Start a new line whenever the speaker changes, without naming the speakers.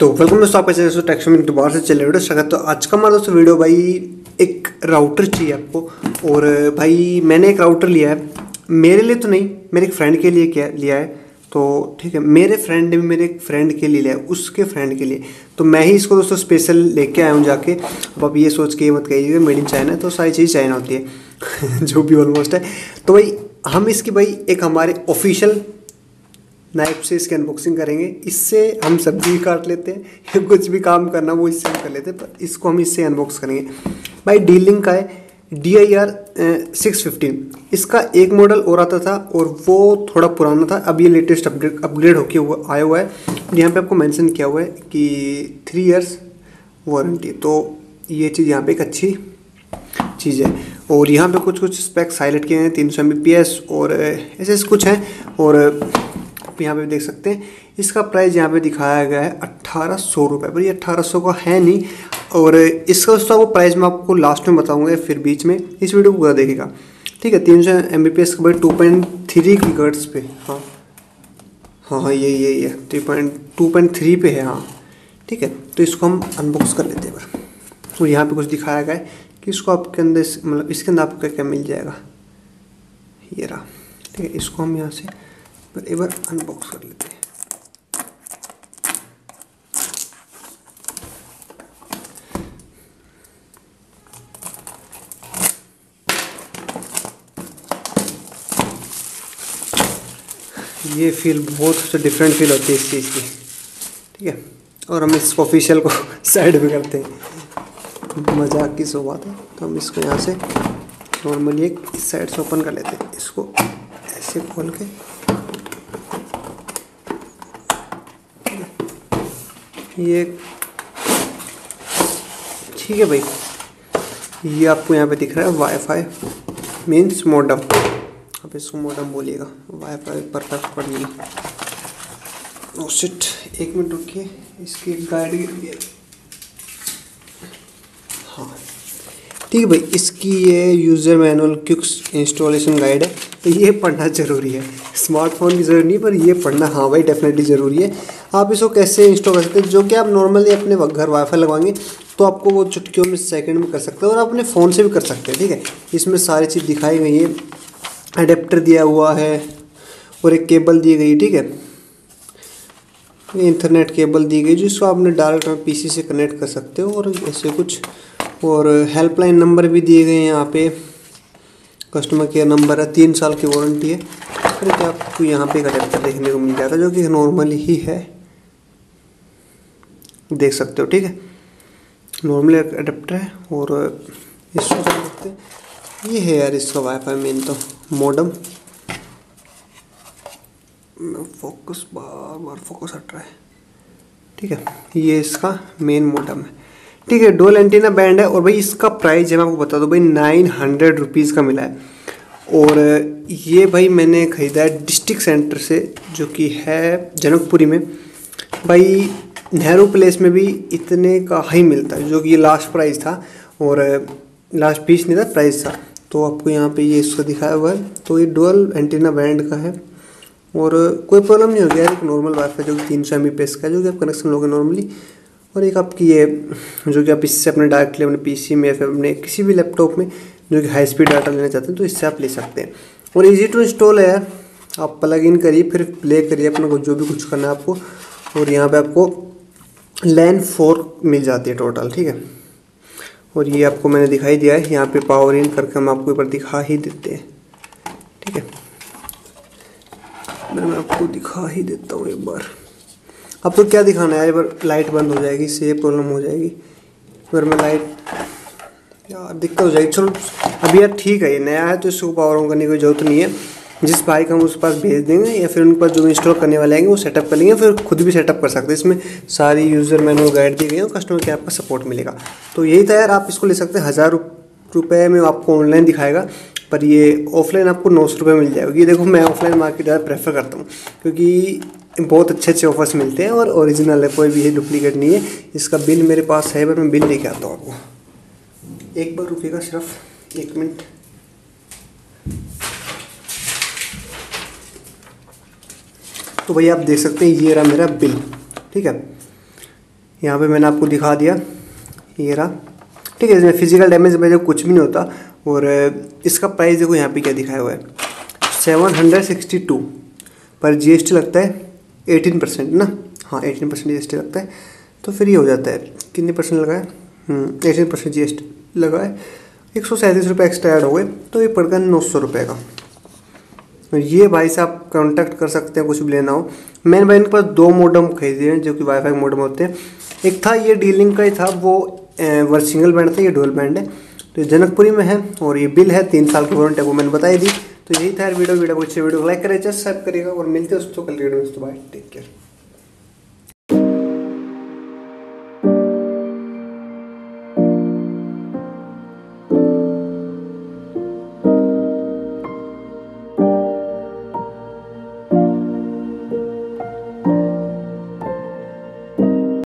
तो वेलकम दोस्तों आपका चैनल टेक्स में दोबारा से चले वीडियो स्वागत तो आज का हमारा दोस्तों वीडियो भाई, एक राउटर चाहिए आपको। और भाई, मैंने एक राउटर लिया है। मेरे लिए तो नहीं मेरे एक फ्रेंड के लिए क्या, लिया है। तो ठीक है, मेरे फ्रेंड ने भी मेरे एक फ्रेंड के लिए लिया है, उसके फ्रेंड के लिए। तो मैं ही इसको दोस्तों स्पेशल लेके आया हूँ जाके। अब आप ये सोच के ये मत कहिए मेड इन चाइना तो सारी चीज़ चाइना होती है, जो भी ऑलमोस्ट है। तो भाई, हम इसकी भाई, एक हमारे ऑफिशियल नाइफ से इसकी अनबॉक्सिंग करेंगे। इससे हम सब्ज़ी काट लेते हैं कुछ भी काम करना वो इससे हम कर लेते हैं, पर इसको हम इससे अनबॉक्स करेंगे। भाई डीलिंग का है D I R six fifteen इसका एक मॉडल और आता था और वो थोड़ा पुराना था, अब ये लेटेस्ट अपडेट अपग्रेड होके हुआ, आया हुआ है। यहाँ पे आपको मेंशन किया हुआ है कि थ्री इयर्स वारंटी तो ये चीज़ यहाँ पे एक अच्छी चीज़ है। और यहाँ पे कुछ कुछ स्पेक्स हाईलाइट किए हैं, तीन सौ एम और ऐसे कुछ हैं। और आप यहाँ पे देख सकते हैं। इसका प्राइस यहाँ पे दिखाया गया है अट्ठारह सौ रुपये पर। ये अट्ठारह सौ का है नहीं और इसका दोस्तों आपको प्राइस मैं आपको लास्ट में बताऊँगा, फिर बीच में। इस वीडियो को पूरा देखेगा ठीक है, तीन सौ एम बी पी एस का टू पॉइंट थ्री गीगर्ट्स पे। हाँ। हाँ हाँ ये ये ये। Three point two point three पे है हाँ। ठीक है तो इसको हम अनबॉक्स कर लेते हैं बार। तो यहाँ पे कुछ दिखाया गया है कि इसको आपके अंदर मतलब इसके अंदर आपको क्या क्या मिल जाएगा। ये रहा। ठीक है, इसको हम यहाँ से पर एक बार अनबॉक्स कर लेते हैं। ये फील बहुत डिफरेंट फील होती है इस चीज़ की, ठीक है? और हम इस ऑफिशियल को साइड में करते हैं। मज़ाक की सो बात है। तो हम इसको यहाँ से नॉर्मली एक इस साइड से ओपन कर लेते हैं। इसको ऐसे खोल के ये ठीक है भाई। ये आपको यहाँ पे दिख रहा है वाईफाई मीन्स मॉडम आप इसको मोडम बोलिएगा। वाईफाई परफेक्ट पढ़ लिया सिट एक मिनट रुकिए। इसकी गाइड गिर हाँ। ठीक है भाई, इसकी ये user manual quick installation guide है। तो ये पढ़ना ज़रूरी है। स्मार्टफ़ोन की ज़रूरत नहीं, पर ये पढ़ना हाँ भाई डेफिनेटली ज़रूरी है। आप इसको कैसे इंस्टॉल कर सकते हैं? जो कि आप नॉर्मली अपने घर वाईफाई लगवाएँगे तो आपको वो चुटकियों में सेकंड में कर सकते हैं, और आप अपने फ़ोन से भी कर सकते हैं, ठीक है? इसमें सारी चीज़ दिखाई गई है। अडेप्टर दिया हुआ है, और एक केबल दी गई, ठीक है? इंटरनेट केबल दी गई, जिसको आपने डायरेक्ट पीसी से कनेक्ट कर सकते हो, और ऐसे कुछ। और हेल्पलाइन नंबर भी दिए गए हैं यहाँ पे। कस्टमर केयर नंबर है, तीन साल की वारंटी है। फिर क्या आपको यहाँ पे एक अडेप्टर देखने को मिल है जो कि नॉर्मल ही है? देख सकते हो, ठीक है? नॉर्मली अडेप्टर है और इसको क्या करते हैं? ये है यार इसका वाईफाई मेन तो मॉडम फोकस बार बार फोकस हट रहा है। ठीक है, ये इसका मेन मॉडम है। ठीक है डोल एंटीना बैंड है और भाई इसका प्राइस है मैं आपको बता दूँ भाई नाइन हंड्रेड रुपीज़ का मिला है। और ये भाई मैंने ख़रीदा है डिस्ट्रिक्ट सेंटर से, जो कि है जनकपुरी में। भाई नेहरू प्लेस में भी इतने का ही मिलता है, जो कि ये लास्ट प्राइस था और लास्ट पीस नहीं था प्राइस था। तो आपको यहाँ पे ये इसको दिखाया हुआ है। तो ये डुअल एंटीना बैंड का है और कोई प्रॉब्लम नहीं हो गया एक नॉर्मल वाईफाई जो कि तीन सौ एम का जो कि आप कनेक्शन लोगे नॉर्मली और एक आपकी ये, जो कि आप इससे अपने डायरेक्टली अपने पीसी में या फिर अपने किसी भी लैपटॉप में जो कि हाई स्पीड डाटा लेना चाहते हैं तो इससे आप ले सकते हैं। और इजी टू इंस्टॉल है आप प्लग इन करिए, फिर प्ले करिए अपने को जो भी कुछ करना है आपको। और यहाँ पे आपको लैन फोर मिल जाती है टोटल ठीक है? और ये आपको मैंने दिखाई दिया है। यहाँ पे पावर इन करके हम आपको एक बार दिखा ही देते हैं, ठीक है? मैं आपको दिखा ही देता हूँ एक बार। आपको तो क्या दिखाना है यार? लाइट बंद हो जाएगी इससे प्रॉब्लम हो जाएगी। फिर मैं लाइट यार, दिक्कत हो जाएगी। चलो, अभी यार ठीक है, ये नया है तो इसको पावर ऑन करने की ज़रूरत नहीं है। जिस बाइक हम उस पास भेज देंगे, या फिर उनके पास जो इंस्टॉल करने वाले आएँगे, वो सेटअप कर लेंगे फिर खुद भी सेटअप कर सकते हैं। इसमें सारी यूज़र मैनुअल गाइड दी गई है कस्टमर के आपका सपोर्ट मिलेगा। तो यही था यार, आप इसको ले सकते हैं, हज़ार रुपये में आपको ऑनलाइन दिखाएगा, पर ये ऑफलाइन आपको नौ सौ रुपये मिल जाएगा। ये देखो, मैं ऑफलाइन मार्केट ज़्यादा प्रेफर करता हूँ, क्योंकि बहुत अच्छे अच्छे ऑफर्स मिलते हैं, और ओरिजिनल है, कोई भी है डुप्लीकेट नहीं है। इसका बिल मेरे पास है, पर मैं बिल लेके आता हूँ आपको। एक बार रुकेगा सिर्फ़ एक मिनट। तो भैया आप देख सकते हैं, ये रहा मेरा बिल, ठीक है? यहाँ पे मैंने आपको दिखा दिया, ये रहा। ठीक है, इसमें फ़िज़िकल डैमेज में कुछ भी नहीं होता, और इसका प्राइस देखो यहाँ पे क्या दिखाया हुआ है। सेवन हंड्रेड सिक्सटी टू पर जीएसटी लगता है एटीन परसेंट ना? हाँ एटीन परसेंट जी लगता है। तो फिर ये हो जाता है। कितने परसेंट लगा है? एटीन परसेंट जी लगा है। एक सौ सैंतीस रुपये एक्स्ट्रा ऐड हो गए तो ये पड़ गया नौ सौ रुपये का। ये भाई से आप कर सकते हैं, कुछ भी लेना हो। मैंने भाई इनके पास दो मॉडम खरीदे हैं, जो कि वाईफाई मॉडम होते हैं। एक था ये डीलिंग का ही था, वो वर सिंगल बैंड था, ये डोल बैंड है। तो जनकपुरी में है, और ये बिल है, तीन साल की वारंटी वो मैंने बताई दी तो यही था यार वीडियो वीडियो अच्छे वीडियो को लाइक करें सब्सक्राइब करिएगा, और मिलते हैं दोस्तों कल वीडियो में दोस्तों बाय टेक केयर